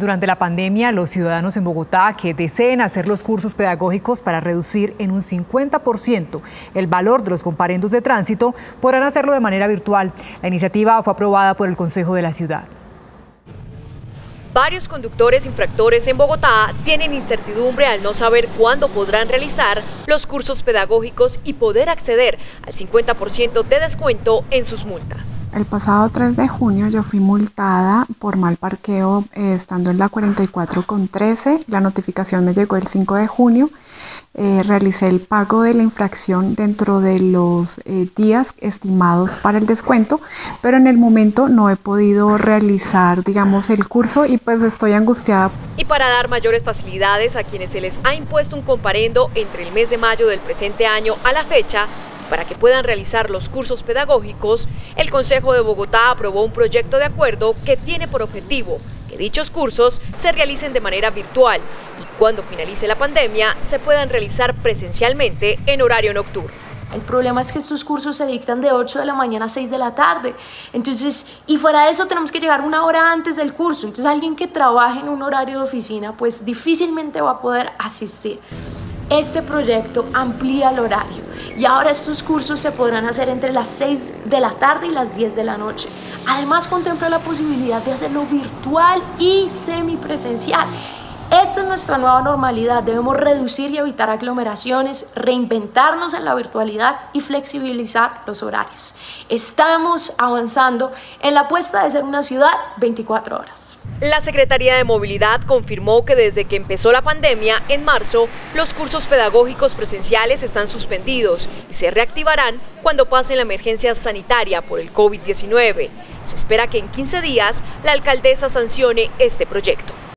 Durante la pandemia, los ciudadanos en Bogotá que deseen hacer los cursos pedagógicos para reducir en un 50% el valor de los comparendos de tránsito podrán hacerlo de manera virtual. La iniciativa fue aprobada por el Consejo de la Ciudad. Varios conductores infractores en Bogotá tienen incertidumbre al no saber cuándo podrán realizar los cursos pedagógicos y poder acceder al 50% de descuento en sus multas. El pasado 3 de junio yo fui multada por mal parqueo eh, estando en la 44 con 13. La notificación me llegó el 5 de junio eh, realicé el pago de la infracción dentro de los eh, días estimados para el descuento, pero en el momento no he podido realizar, digamos, el curso y pues estoy angustiada. Y para dar mayores facilidades a quienes se les ha impuesto un comparendo entre el mes de mayo del presente año a la fecha, para que puedan realizar los cursos pedagógicos, el Consejo de Bogotá aprobó un proyecto de acuerdo que tiene por objetivo que dichos cursos se realicen de manera virtual y cuando finalice la pandemia se puedan realizar presencialmente en horario nocturno. El problema es que estos cursos se dictan de 8 de la mañana a 6 de la tarde. Entonces, y fuera de eso tenemos que llegar una hora antes del curso. Entonces, alguien que trabaje en un horario de oficina, pues difícilmente va a poder asistir. Este proyecto amplía el horario y ahora estos cursos se podrán hacer entre las 6 de la tarde y las 10 de la noche. Además contempla la posibilidad de hacerlo virtual y semipresencial. Esta es nuestra nueva normalidad. Debemos reducir y evitar aglomeraciones, reinventarnos en la virtualidad y flexibilizar los horarios. Estamos avanzando en la apuesta de ser una ciudad 24 horas. La Secretaría de Movilidad confirmó que desde que empezó la pandemia en marzo, los cursos pedagógicos presenciales están suspendidos y se reactivarán cuando pase la emergencia sanitaria por el COVID-19. Se espera que en 15 días la alcaldesa sancione este proyecto.